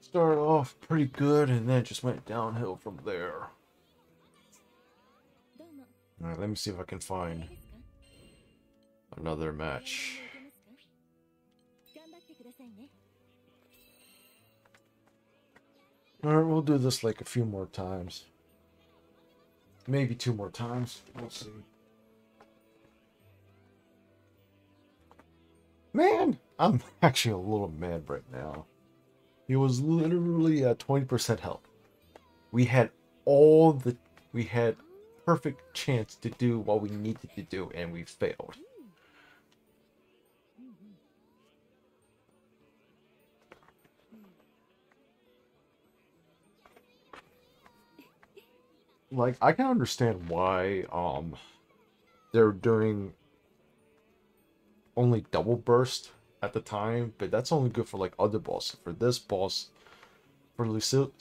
started off pretty good and then just went downhill from there. Alright, let me see if I can find another match. Alright, we'll do this like a few more times. Maybe two more times. We'll see. Man, I'm actually a little mad right now. He was literally at 20% health. We had all the... We had perfect chance to do what we needed to do, and we failed. Like, I can understand why, um, they're doing only double burst at the time, but that's only good for like other bosses. For this boss, for Lucil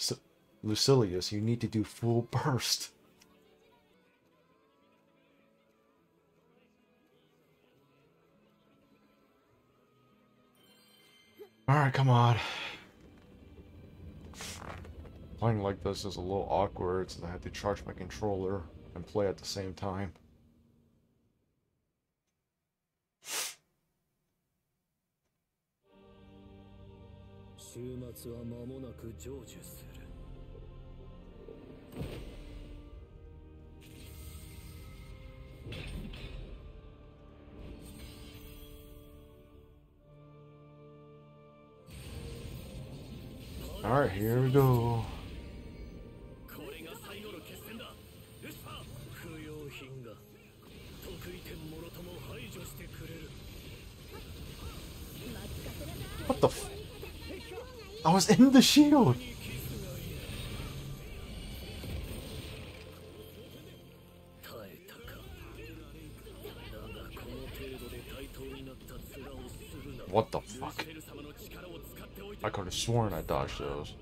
Lucilius, you need to do full burst. Alright, come on. Playing like this is a little awkward since I had to charge my controller and play at the same time. 終末は間もなく成就する Alright, here we go. これが最後の決戦だ。ルスフー、不用品が得意点もろとも排除してくれる。What the I was in the shield! What the fuck? I could have sworn I dodged those.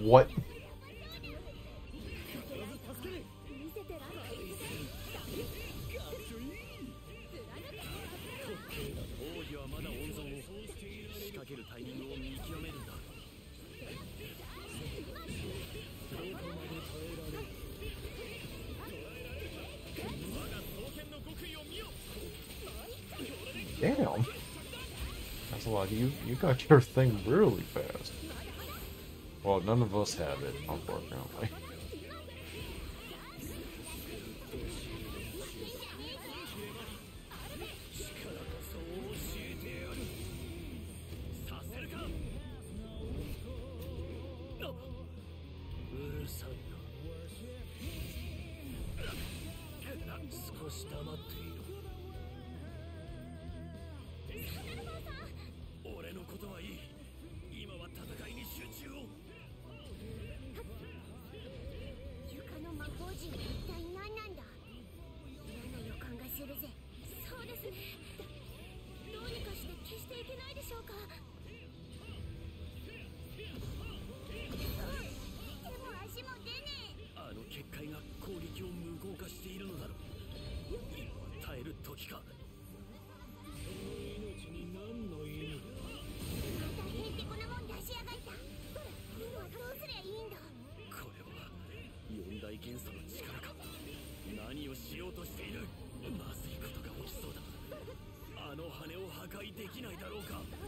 What? Damn. That's a lot. You you got your thing really fast. None of us have it, unfortunately. easy. 羽を破壊できないだろうか。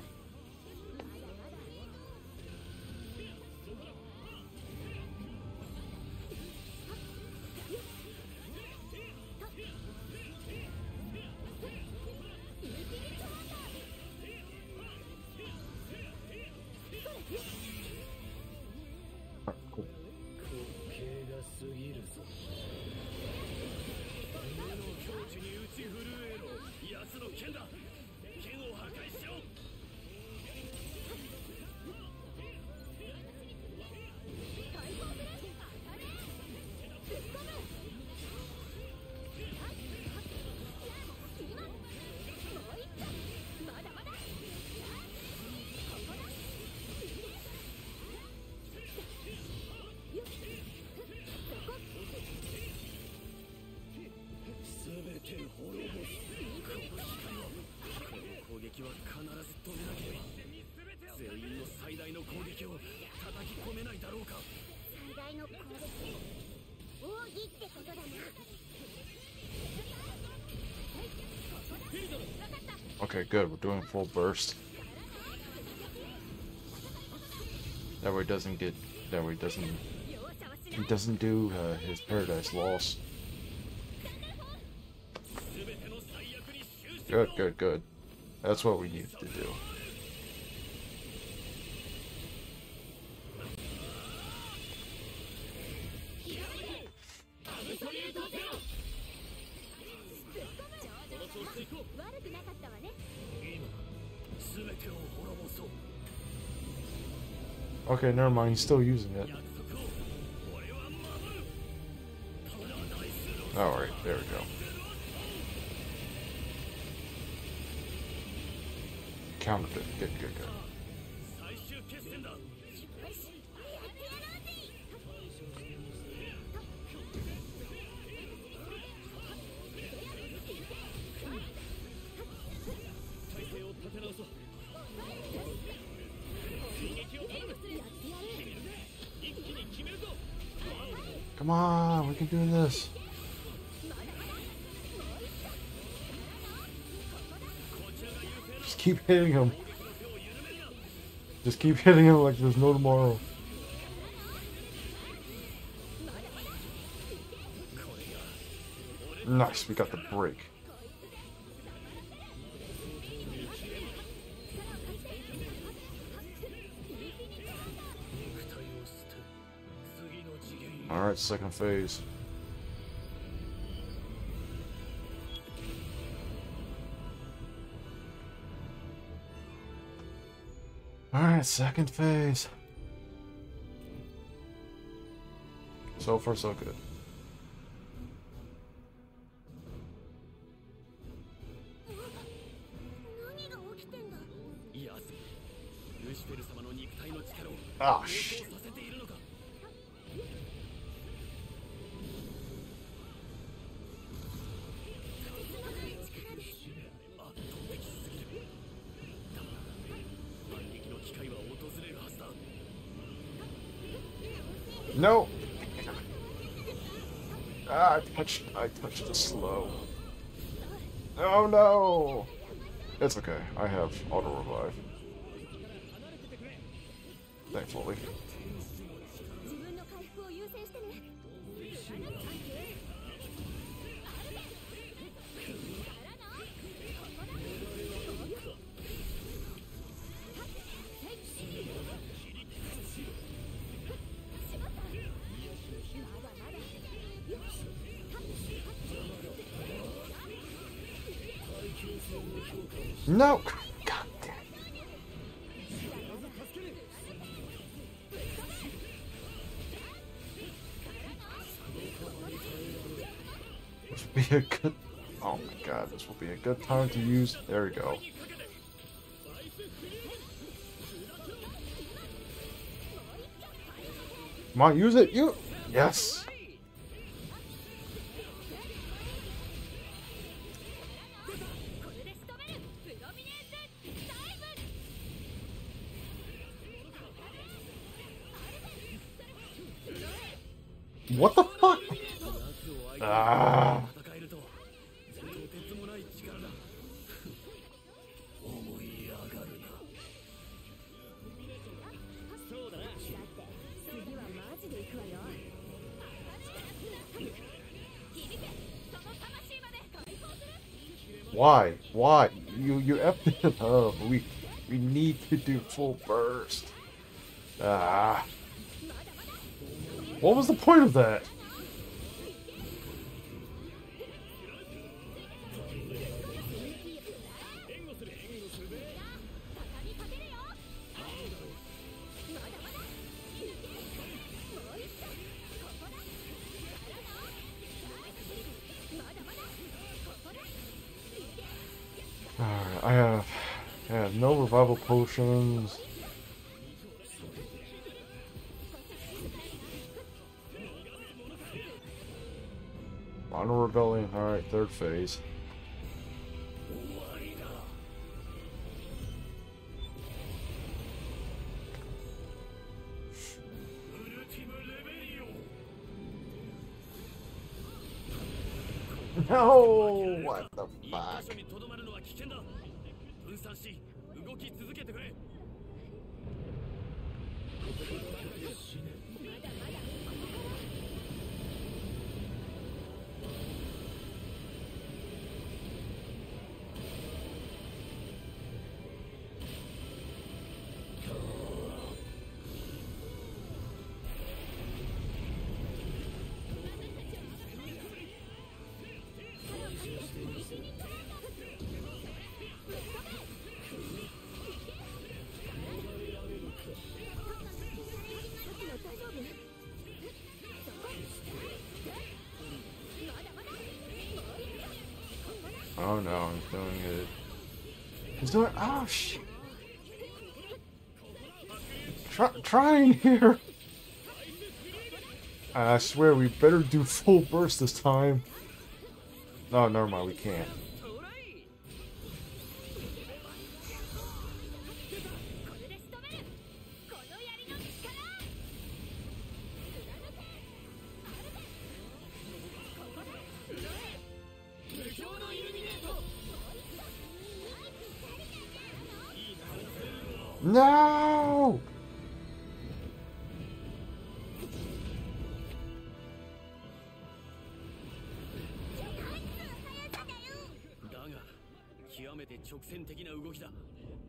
Okay, good. We're doing full burst. That way it doesn't get. That way it doesn't. He doesn't do uh, his Paradise Lost. Good, good, good. That's what we need to do. Okay, never mind. He's still using it. Come on, we can do this. Just keep hitting him. Just keep hitting him like there's no tomorrow. Nice, we got the break. Second phase. Alright, second phase. So far, so good. Ah, shit. The slow. Oh no. It's okay. I have auto revive. Thankfully. No. God damn. This will be a good. Oh my god, this will be a good time to use. There we go. Come on, use it. You. Yes. Why? Why? You you effed it up. We we need to do full burst. Ah. What was the point of that? Potions. Mono Rebellion, alright, third phase. Oh no, he's doing it. He's doing. Oh shit. Try, trying here. I swear we better do full burst this time. No, never mind, we can't.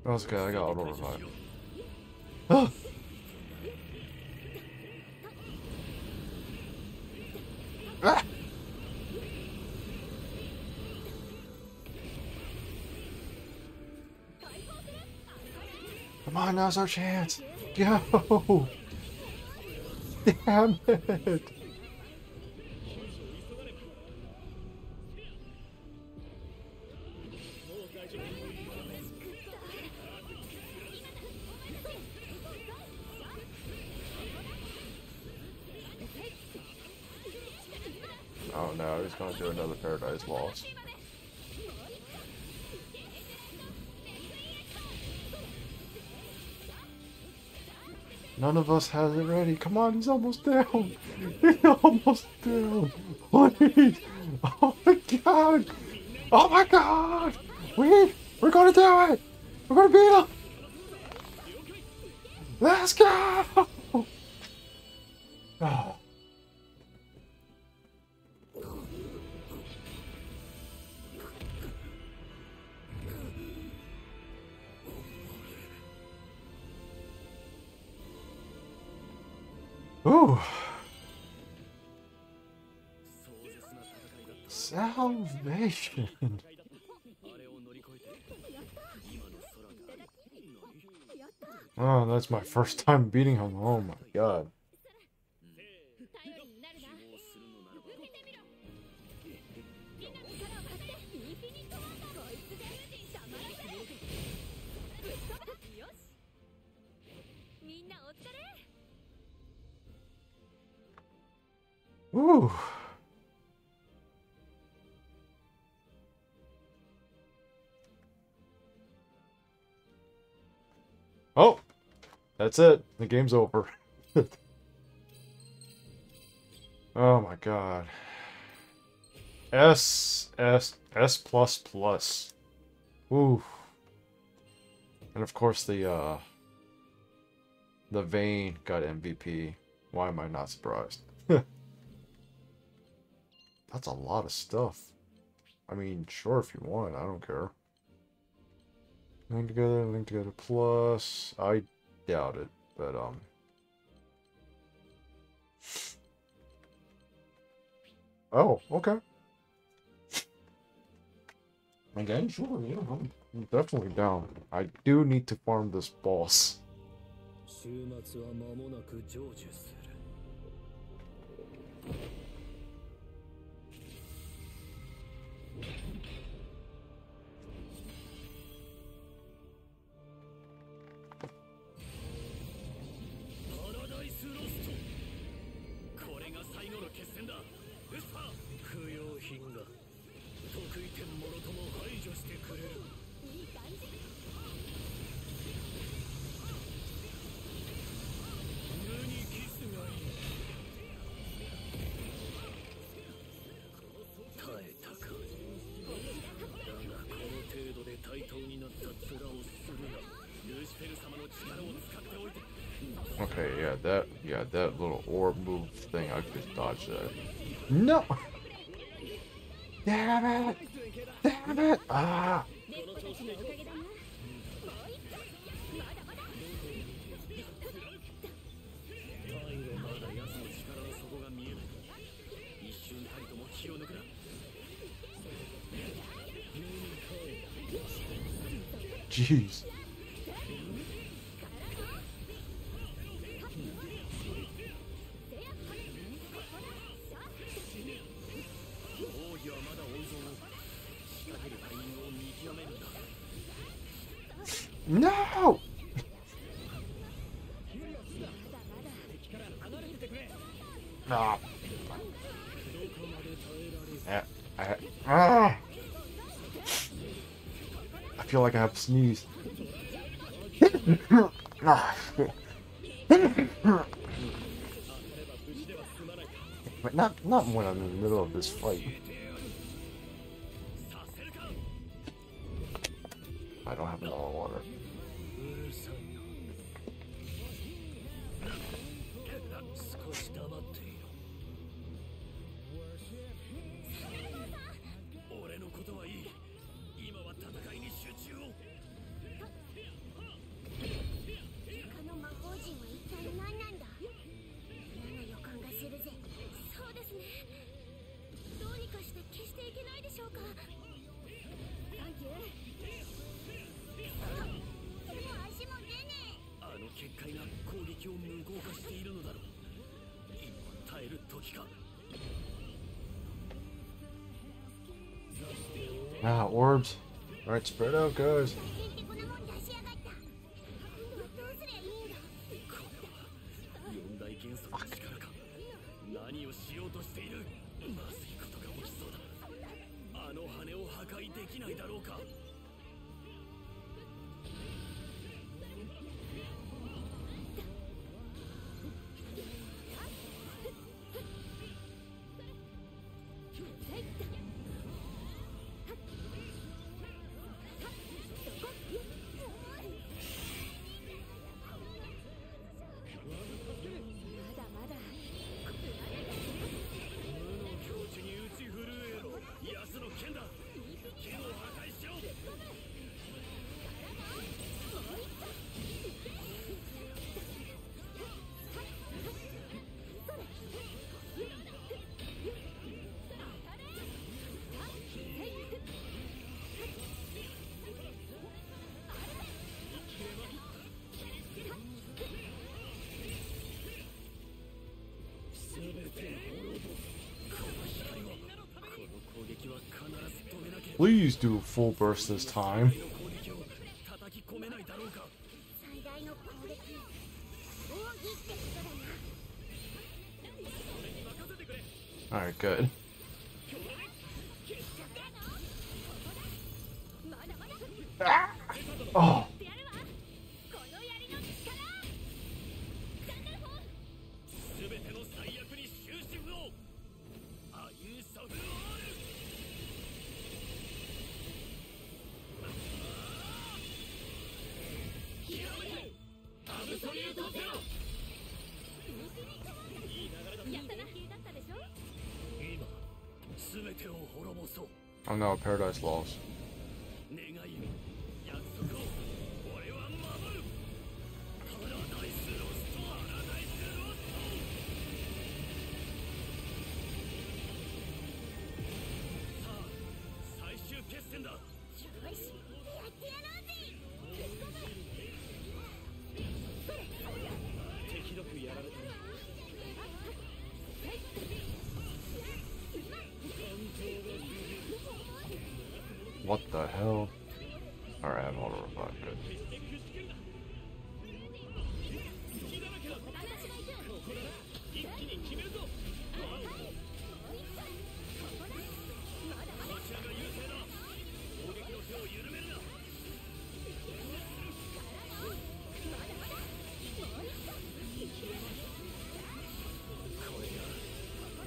That was good. I got auto revive. Ah! ah! Come on, now's our chance! Go! Damn it! None of us has it ready. Come on, he's almost down. He's almost down. Please. Oh my god. Oh my god. We, we're gonna do it. We're gonna beat him. Let's go. Oh. Ooh. Salvation. oh, that's my first time beating him. Oh my god. Ooh. Oh, that's it. The game's over. oh my god. S S S plus plus. Ooh. And of course the uh the Vane got MVP. Why am I not surprised? That's a lot of stuff. I mean, sure if you want, I don't care. Link together, link together plus. I doubt it, but um. Oh, okay. Again, sure, yeah, I'm I'm definitely down. I do need to farm this boss. Okay, yeah, that yeah, that little orb move thing, I could dodge that. No! Damn it! Damn it! Ah! Jeez. sneeze. oh, shit. but not, not when I'm in the middle of this fight. I don't have a lot of water. Ah, orbs. Alright, spread out, guys. Please do full burst this time. Alright, good. Ah! Oh! Oh no, Paradise Lost.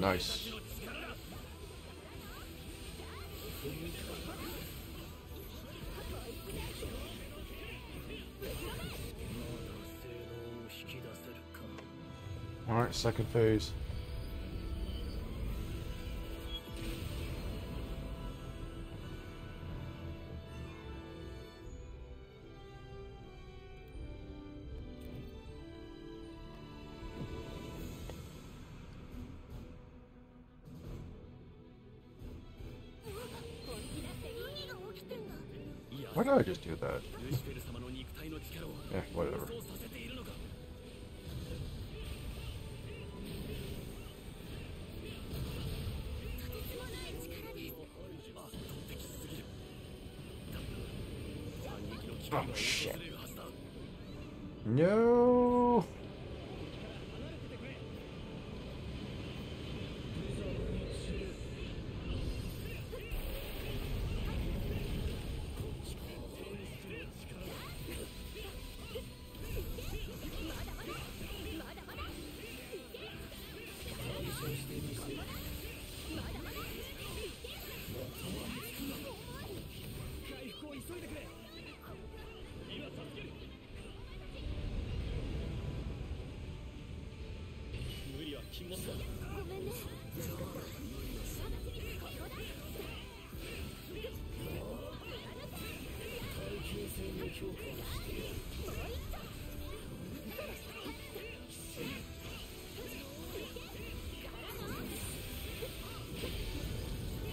Nice. Alright, second phase. Why did I just do that? yeah, whatever.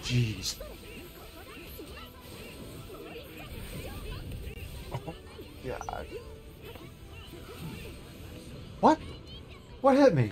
Jeez. Oh, God. What? What hit me?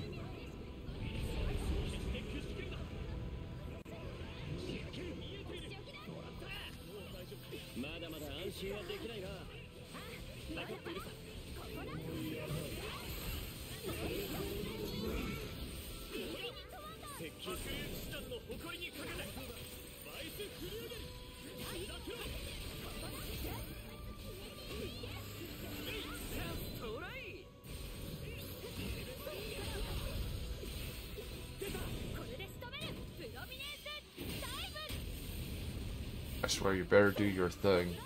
Swear you better do your thing.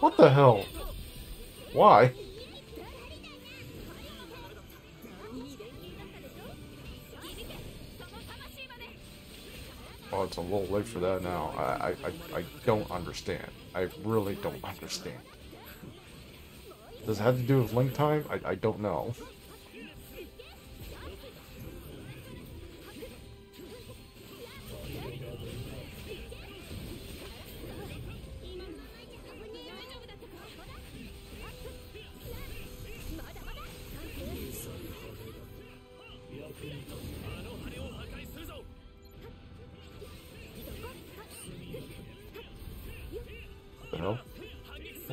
What the hell? Why? Oh, it's a little late for that now. I, I, I, don't understand. I really don't understand. Does it have to do with link time? I, I don't know.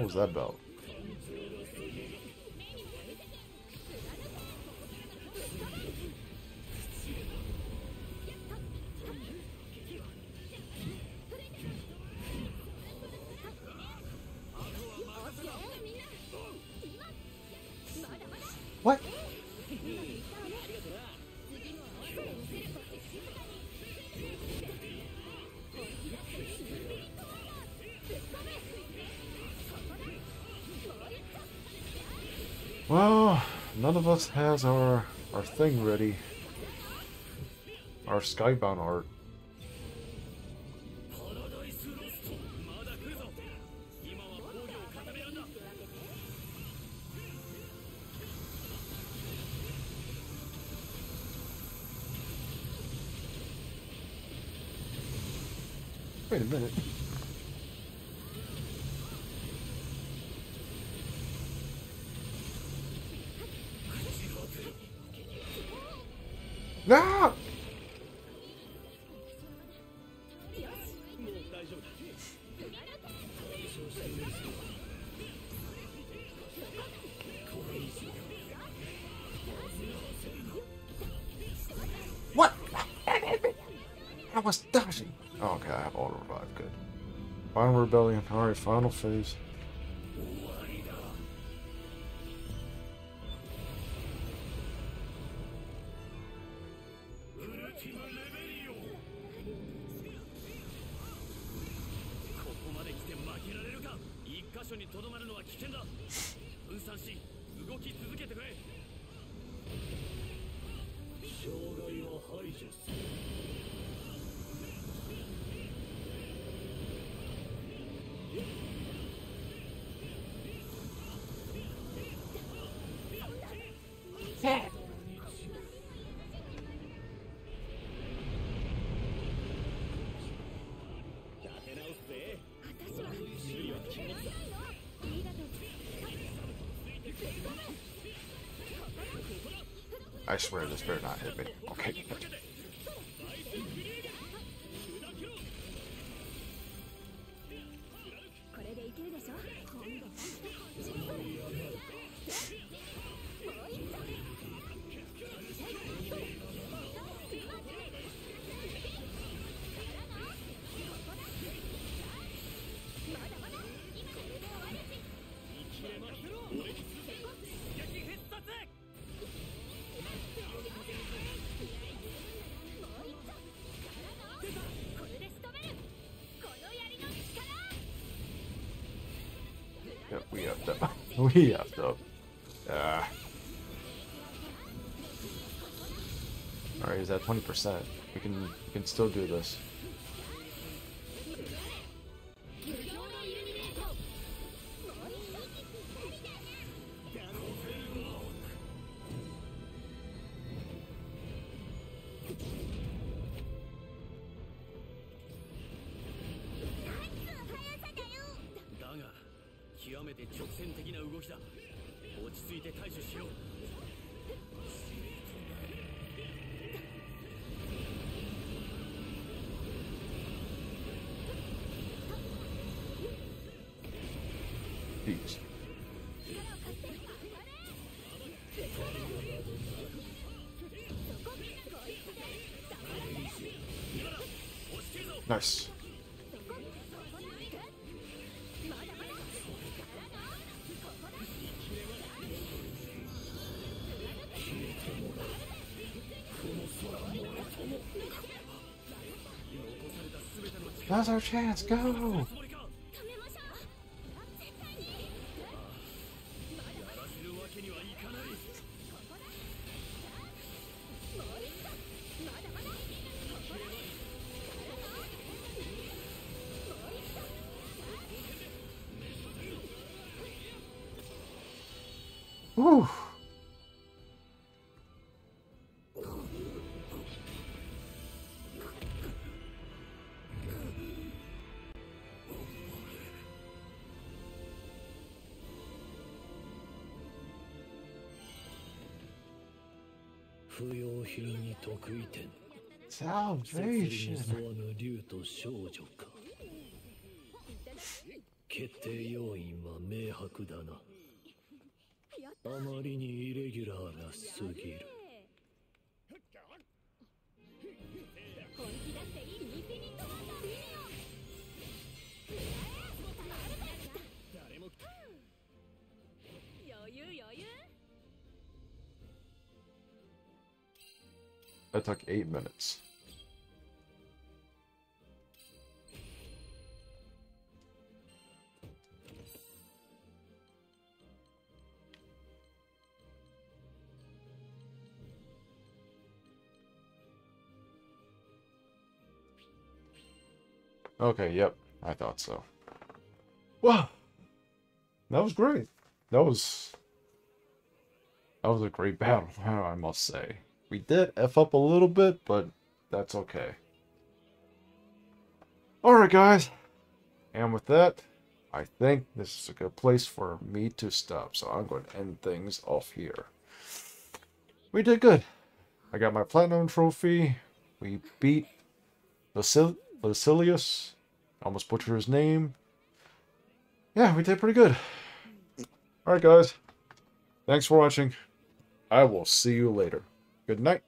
What was that about? none of us has our, our thing ready. Our Skybound art. Wait a minute. No! もう大丈夫だ What? I was dodging. Oh, okay, I have auto revive. Good. Final rebellion. All right, final phase. レベリオここまで来て負けられるか一箇所にとどまるのは危険だ。分散し動き続けてくれ。障害を排除する。I swear this better not hit me. Okay. We effed up. Ah. Alright, he's at 20%. We can we can still do this. 動きだ。落ち着いて対処しよう。Jeez. Now's our chance. Go. つ不要品に得意点」「摂理 Salvation. に沿わぬ竜と少女か」決定要因は明白だな。あまりにイレギュラーがすぎる took eight minutes. Okay, yep, I thought so. Wow, that was great. That was that was a great battle, I must say. We did F up a little bit, but that's okay. Alright, guys. And with that, I think this is a good place for me to stop. So I'm going to end things off here. We did good. I got my platinum trophy. We beat Lucil- Lucilius. Almost butchered his name. Yeah, we did pretty good. Alright, guys. Thanks for watching. I will see you later. Good night.